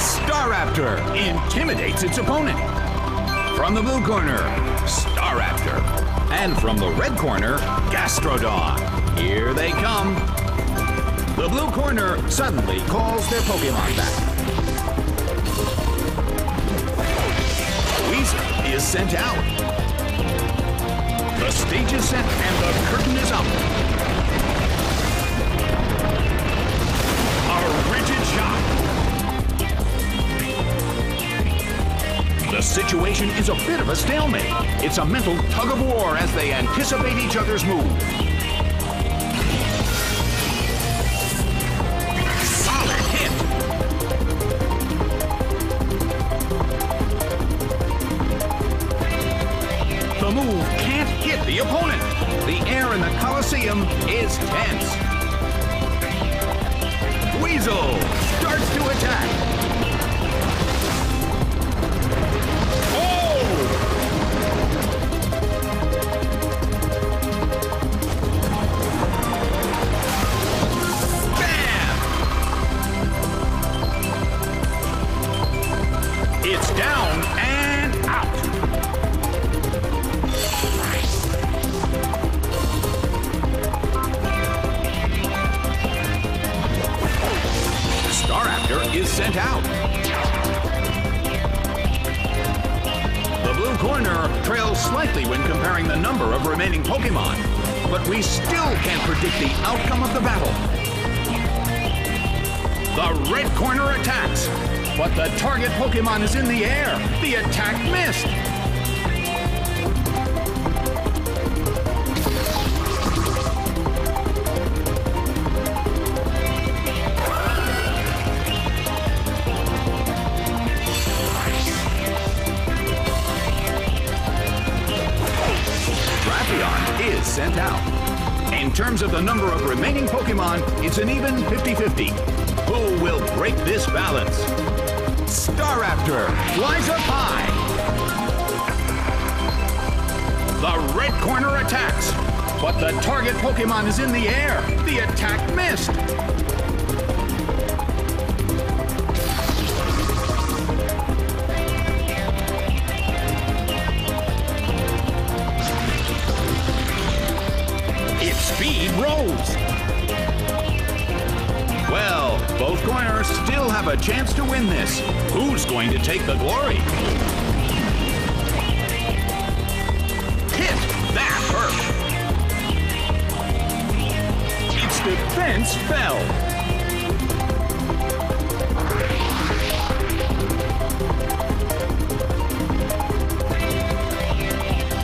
Staraptor intimidates its opponent. From the blue corner, Staraptor. And from the red corner, Gastrodon. Here they come. The blue corner suddenly calls their Pokemon back. Buizel is sent out. The stage is set and the situation is a bit of a stalemate. It's a mental tug of war as they anticipate each other's move. Solid hit. The move can't hit the opponent. The air in the Coliseum is tense. Buizel starts to attack. It's down and out. Star Staraptor is sent out. The blue corner trails slightly when comparing the number of remaining Pokemon, but we still can't predict the outcome of the battle. The red corner attacks, but the target Pokemon is in the air. The attack missed. Drapion is sent out. In terms of the number of remaining Pokemon, it's an even 50-50. Who will break this balance? Staraptor flies up high. The red corner attacks, but the target Pokemon is in the air. The attack missed. Its speed rose. Well, both corners still have a chance to win this. Who's going to take the glory? Hit! That hurt! Its defense fell.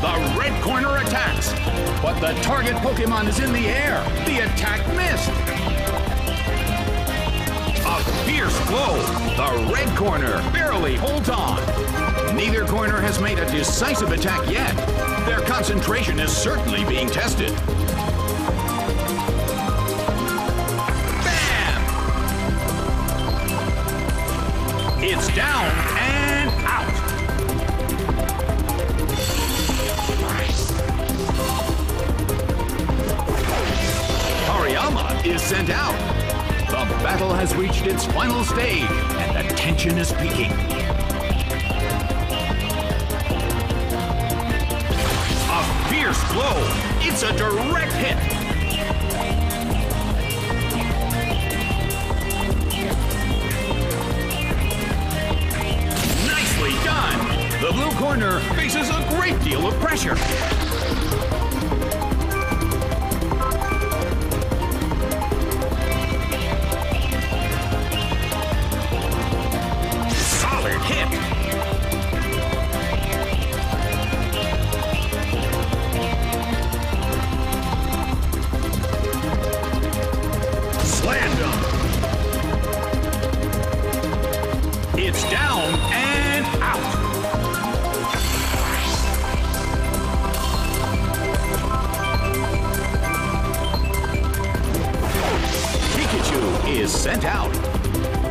The red corner attacks, but the target Pokemon is in the air. Fierce. The red corner barely holds on. Neither corner has made a decisive attack yet. Their concentration is certainly being tested. Bam! It's down and out. Hariyama is sent out. The battle has reached its final stage, and the tension is peaking. A fierce blow. It's a direct hit. Nicely done. The blue corner faces a great deal of pressure.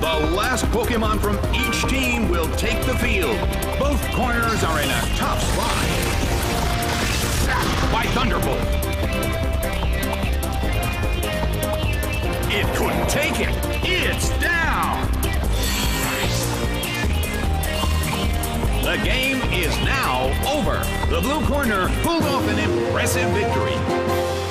The last Pokemon from each team will take the field. Both corners are in a tough spot. By Thunderbolt. It couldn't take it. It's down. The game is now over. The blue corner pulled off an impressive victory.